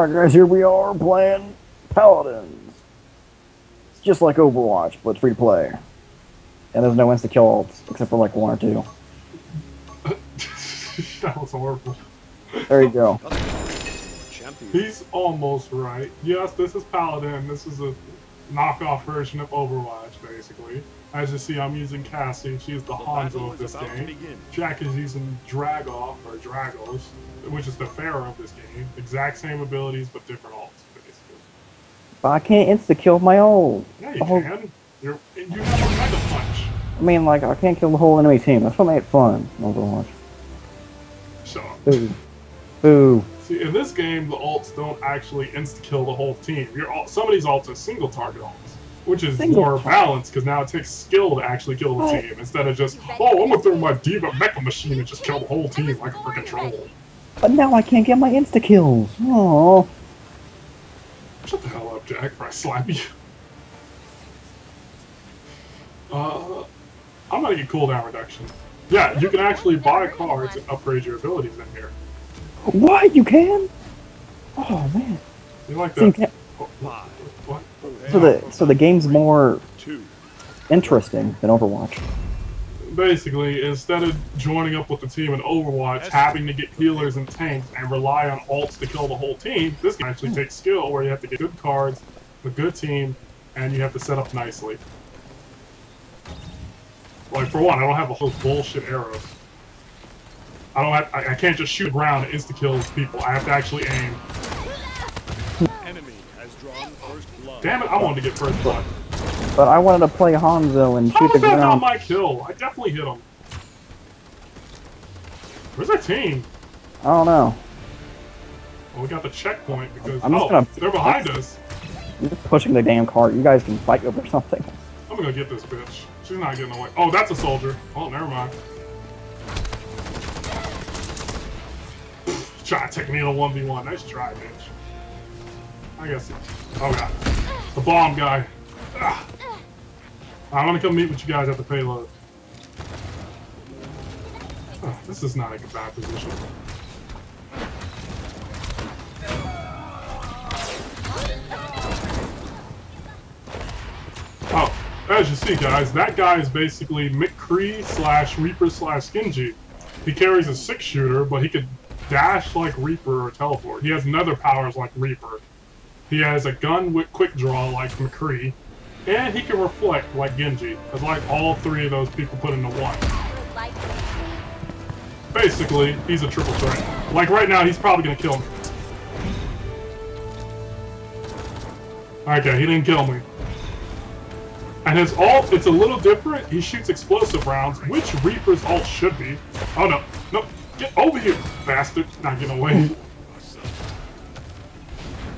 Alright guys, here we are playing Paladins. It's just like Overwatch, but free to play. And there's no insta kill ults, except for like one or two. that was horrible. There you go. He's almost right. Yes, this is Paladin. This is a knockoff version of Overwatch, basically. As you see, I'm using Cassie. She's the The Hanzo of this game. Jack is using Dragoff, or Drogoz, which is the Pharah of this game. Exact same abilities, but different ults, basically. But I can't insta kill my old. Yeah, you Oh. can. You're, you have a Mega Punch. I mean, like, I can't kill the whole enemy team. That's what made it fun. Overwatch. Shut up. Boo. Boo. See, in this game, the ults don't actually insta-kill the whole team. Your ult, some of these ults are single-target ults, which is Single more target. balanced because now it takes skill to actually kill the Right. team instead of just, oh, I'm gonna throw my D.Va Mecha Machine and just kill the whole team like a freaking troll. But now I can't get my insta kills. Oh. Shut the hell up, Jack, or I slap you. Uh, I'm gonna get cooldown reduction. Yeah, you can actually buy cards and upgrade your abilities in here. What? You can? Oh man. You like So, you that? can't- What? What? Oh, so the so the game's more interesting than Overwatch. basically, instead of joining up with the team in Overwatch, having to get healers and tanks and rely on alts to kill the whole team, this game actually takes skill where you have to get good cards, a good team, and you have to set up nicely. Like for one, I don't have a whole bullshit arrows. I don't have. I, I can't just shoot around and insta kill people. I have to actually aim. Enemy has drawn first blood. Damn it! I wanted to get first blood. But I wanted to play Hanzo and How shoot the was that not my kill? I definitely hit him. Where's our team? I don't know. Well, we got the checkpoint because I'm just oh, gonna- they're behind us. You're just pushing the damn cart. You guys can fight over something. I'm gonna get this bitch. She's not getting away. Oh, that's a soldier. Oh, never mind. Try to take me in a 1v1. Nice try, bitch. I guess. Oh, God. The bomb guy. Ah. I'm gonna come meet with you guys at the payload. This is not a bad position. Oh, as you see, guys, that guy is basically McCree slash Reaper slash Genji. He carries a six shooter, but he could dash like Reaper or teleport. He has nether powers like Reaper. He has a gun with quick draw like McCree, and he can reflect like Genji. It's like all three of those people put into one. Basically, he's a triple threat. Like right now, he's probably gonna kill me. Okay, he didn't kill me. And his ult, it's a little different. He shoots explosive rounds, which Reaper's ult should be. Oh no, get over here, bastard! Not getting away.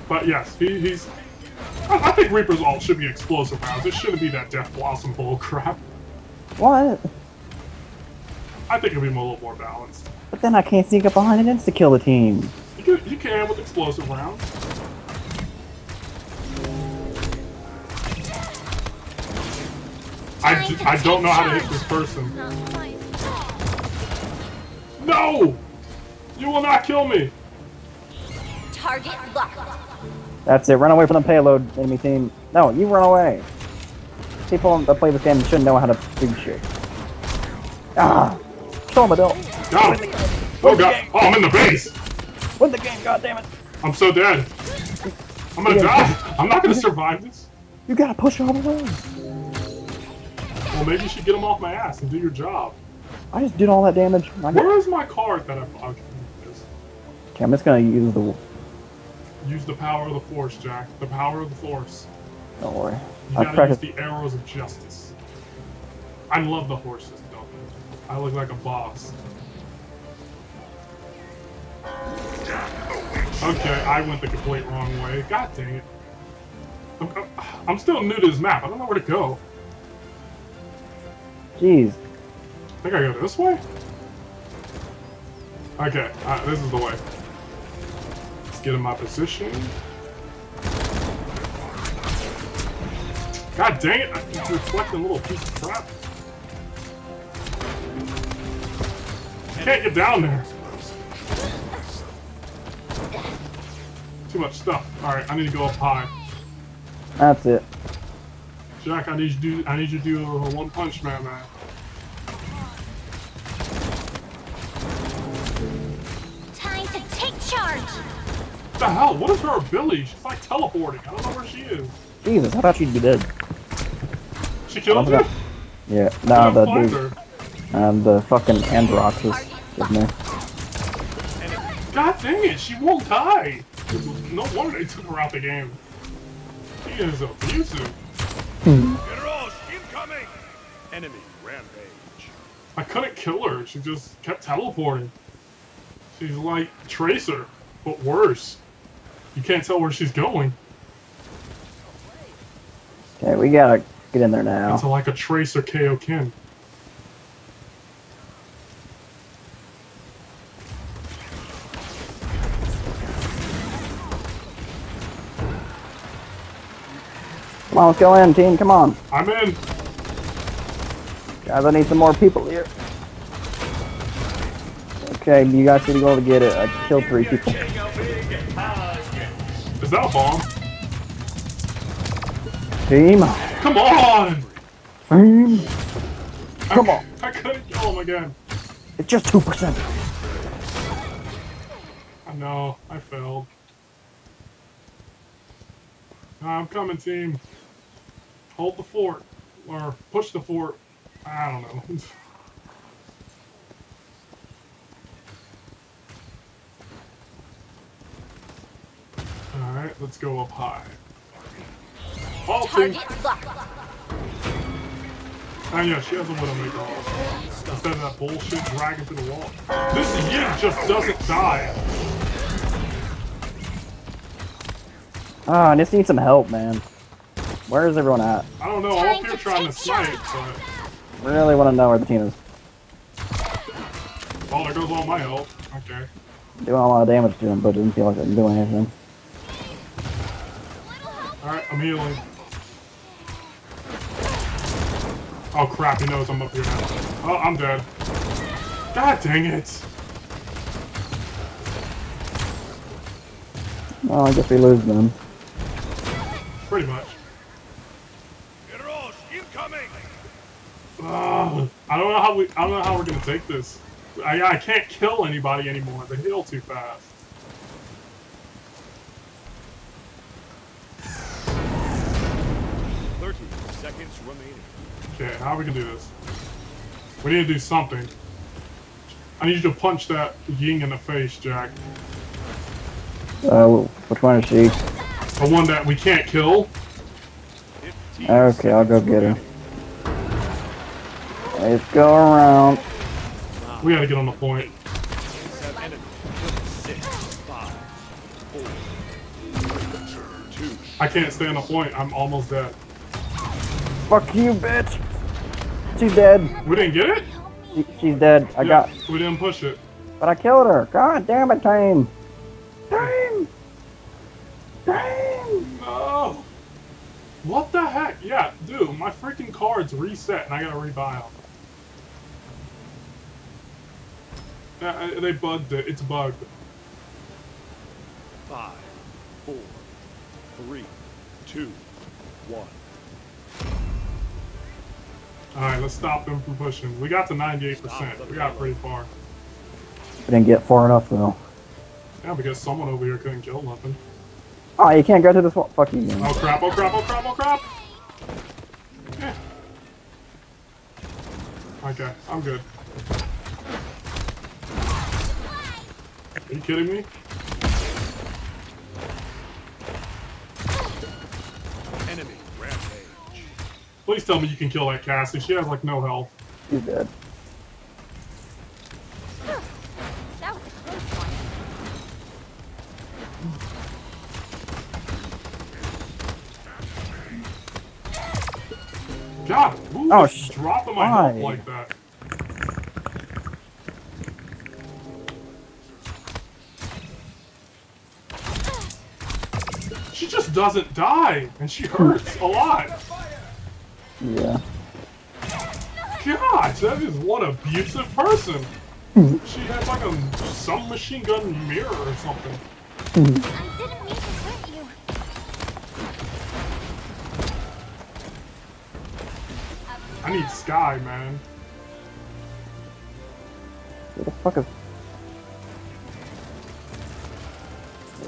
But yes, he, he's. I, I think Reaper's ult should be explosive rounds. It shouldn't be that Death Blossom bull crap. What? I think it'll be a little more balanced. But then I can't sneak up behind and insta kill the team. You can, you can with explosive rounds. I, I don't know how to hit this person. No! You will not kill me! Target locked. That's it. Run away from the payload, enemy team. No, you run away. People that play this game should know how to do shit. Ah! Show 'em, Adele. Got him! Oh god! Oh, I'm in the base! Win the game, goddammit! I'm so dead! I'm gonna die! I'm not gonna survive this! You gotta push all the way. Well, maybe you should get him off my ass and do your job. I just did all that damage. I got- Where is my card that I... Okay, I'm just gonna use the. Use the power of the Force, Jack. The power of the Force. Don't worry. You I gotta use the arrows of justice. I love the horses, don't I? I look like a boss. Okay, I went the complete wrong way. God dang it. I'm, I'm- I'm still new to this map. I don't know where to go. Jeez. I think I go this way? Okay, uh, this is the way. Let's get in my position. God dang it! I'm reflecting a little piece of crap. Can't get down there. Too much stuff. Alright, I need to go up high. That's it. Jack, I need you to do I need you to do a one punch man man. What the hell? What is her ability? She's like teleporting. I don't know where she is. Jesus, I thought she'd be dead. She killed I you? Yeah, I no, couldn't the dude, her. um, the fucking Androx was, was me. God dang it, she won't die. No wonder they took her out the game. She is abusive. Heroes incoming. Enemy rampage. I couldn't kill her. She just kept teleporting. She's like Tracer, but worse. You can't tell where she's going. Okay, we gotta get in there now. It's like a Tracer Kaioken. Come on, let's go in, team. Come on, I'm in. guys. I need some more people here. Okay, you guys need to go to get it. I killed three people. Is that a bomb? Team, Come on! team. Come on. I couldn't kill him again. It's just two percent. I know. I failed. I'm coming, team. Hold the fort. Or push the fort. I don't know. Alright, let's go up high. Vaulting! Target locked. And yeah, she has a Widowmaker also. Instead of that bullshit dragging through the wall. This Ying just doesn't die. Ah, I just need some help, man. Where is everyone at? I don't know, I'm up here trying to snipe, but... Really want to know where the team is. Oh, there goes all my health. Okay. Doing a lot of damage to him, but it didn't feel like I'm doing anything. Alright, I'm healing. Oh crap, he knows I'm up here now. Oh, I'm dead. God dang it! Well, I guess we lose them. Pretty much. Heroes incoming. Ugh. I don't know how we. I don't know how we're gonna take this. I, I can't kill anybody anymore. They heal too fast. Seconds remaining. Okay, how are we gonna do this? We need to do something. I need you to punch that Ying in the face, Jack. Uh, which one is she? The one that we can't kill. Okay, I'll go get her. Let's go around. We gotta get on the point. Seven. Enemy. Six. Five. Four. Two. I can't stay on the point. I'm almost dead. Fuck you, bitch. She's dead. We didn't get it? She, she's dead. I Yeah, got, We didn't push it. but I killed her. God damn it, team. Team. Team. No. What the heck? Yeah, dude, my freaking cards reset and I gotta rebuy them. Yeah, uh, uh, they bugged it. It's bugged. Five. Four. Three. Two. One. Alright, let's stop them from pushing. We got to 98%. We got pretty far. I didn't get far enough though. Yeah, because someone over here couldn't kill nothing. Oh, you can't go to this one. Fuck you. man. Oh crap, oh crap, oh crap, oh crap! Yeah. Okay, I'm good. Are you kidding me? Please tell me you can kill that Cassie. She has like no health. She's dead. That was a close one. God, who Oh, is dropping my health like that? She just doesn't die, and she hurts a lot. Yeah. Gosh, that is one abusive person. she has like a some machine gun mirror or something. I. I need Sky, man. Where the fuck is?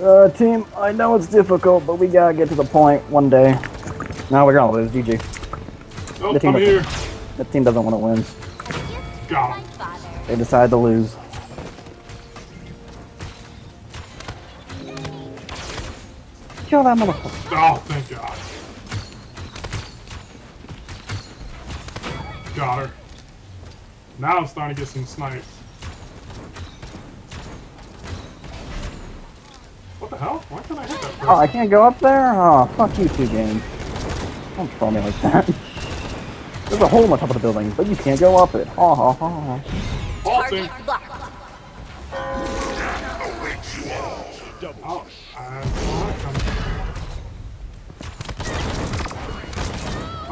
Uh, team, I know it's difficult, but we gotta get to the point one day. Now we're gonna lose, GG. Oh, The team I'm here. The team doesn't want to win. Got him. They decide to lose. Kill that motherfucker. Oh, thank God. Got her. Now I'm starting to get some snipes. What the hell? Why can't I hit that person? Oh, I can't go up there? Oh, fuck you two games. Don't troll me like that. There's a hole on top of the building, but you can't go up it. Ha ha ha. Halting. Target locked. Double Oh, I saw that coming.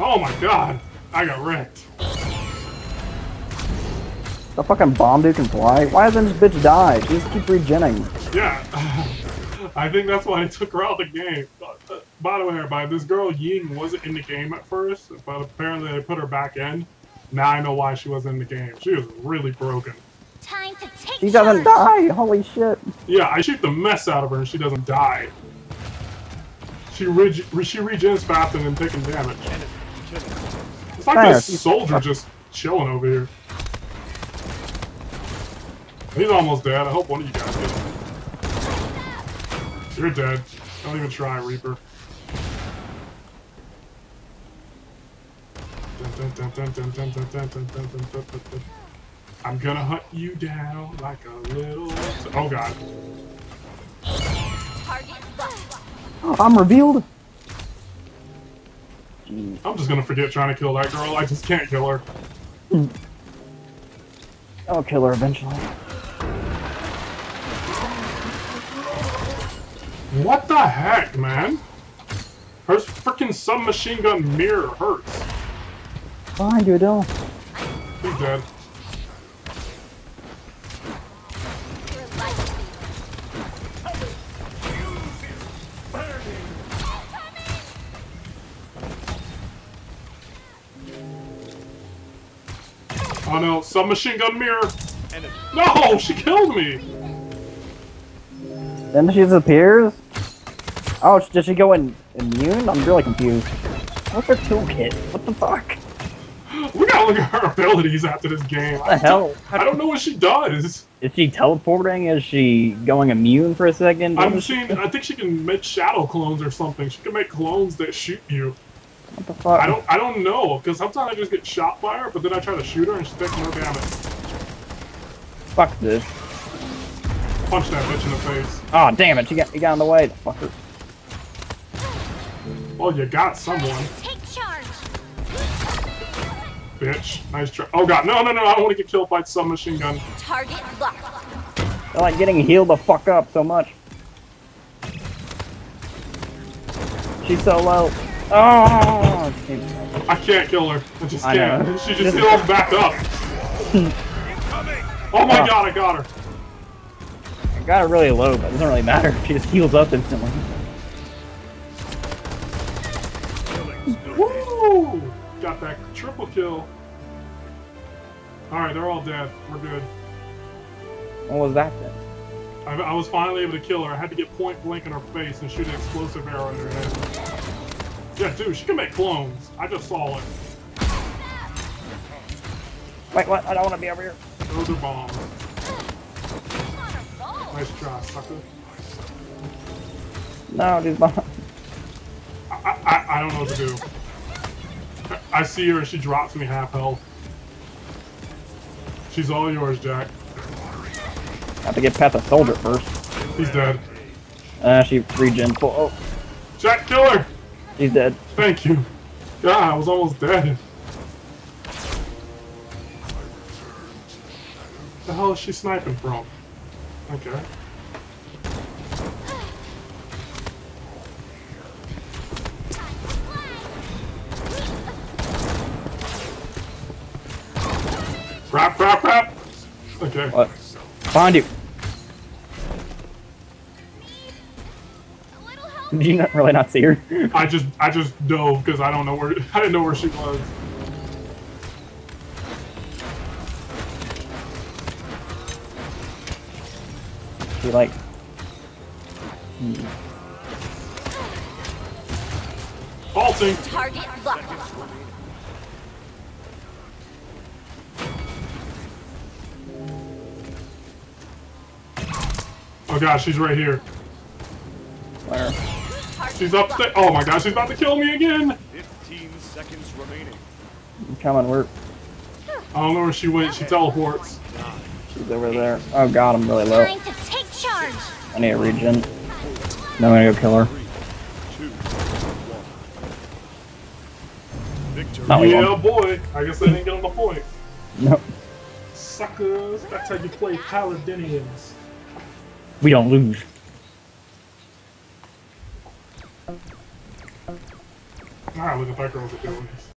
Oh my god! I got wrecked. The fucking bomb dude can fly? Why doesn't this bitch die? She just keeps regenning. Yeah. I think that's why I took her out of the game. But, by the way, everybody, this girl Ying wasn't in the game at first, but apparently they put her back in. Now I know why she wasn't in the game. She was really broken. Time to take She doesn't charge. die! Holy shit. Yeah, I shoot the mess out of her and she doesn't die. She reg- she regens faster than taking damage. It's like Fair. this soldier just chilling over here. He's almost dead. I hope one of you guys get him. You're dead. Don't even try, Reaper. I'm gonna hunt you down like a little. Oh god. Locked. I'm revealed? Jeez. I'm just gonna forget trying to kill that girl. I just can't kill her. I'll kill her eventually. What the heck, man? Her freaking submachine gun mirror hurts. Behind you, Adele. He's dead. Oh no, submachine gun mirror! No, she killed me! Then she disappears? Oh, did she go in immune? I'm really confused. What's her toolkit? What the fuck? We gotta look at her abilities after this game. What the hell? I don't know what she does. Is she teleporting? Is she going immune for a second? I'm seeing, I think she can make shadow clones or something. She can make clones that shoot you. What the fuck? I don't, I don't know, because sometimes I just get shot by her, but then I try to shoot her and she takes no damage. Fuck this. Punch that bitch in the face. Oh damn it! She got, you got in the way. the Fucker. Well, oh, you got someone. Bitch. Nice try. Oh god, no, no, no, I don't want to get killed by submachine gun. Target locked. I like getting healed the fuck up so much. She's so low. Oh! I can't kill her. I just I can't. know. She just heals back up. Oh my Uh. god, I got her. I got her really low, but it doesn't really matter. She just heals up instantly. Triple kill. Alright, they're all dead. We're good. What was that then? I, I was finally able to kill her. I had to get point blank in her face and shoot an explosive arrow in her head. Yeah, dude, she can make clones. I just saw it. Wait, what? I don't want to be over here. Those are bombs. On a roll. Nice try, sucker. No, these bombs. I, I, I- I don't know what to do. I- see her and she drops me half health. She's all yours, Jack. Have to get past the soldier first. He's dead. Uh, she regen full. Oh, Jack, kill her! He's dead. Thank you. God, I was almost dead. The hell is she sniping from? Okay. crap, crap! Okay. Uh, what? Behind you! Did you not, really not see her? I just I just dove because I don't know where I didn't know where she was. She like. Faulting. Target locked. Oh gosh, she's right here. where? Target She's upstairs. Oh my gosh, she's about to kill me again. 15 seconds remaining. I'm coming. We're I don't know where she went. She teleports. she's over there. Oh god, I'm really low. Time to take charge. I need a regen. No, I'm gonna go kill her. Two, Oh, yeah, won. boy. I guess I didn't get on the point. Nope. Suckers. That's how you play Paladinians. We don't lose. Ah, look at that.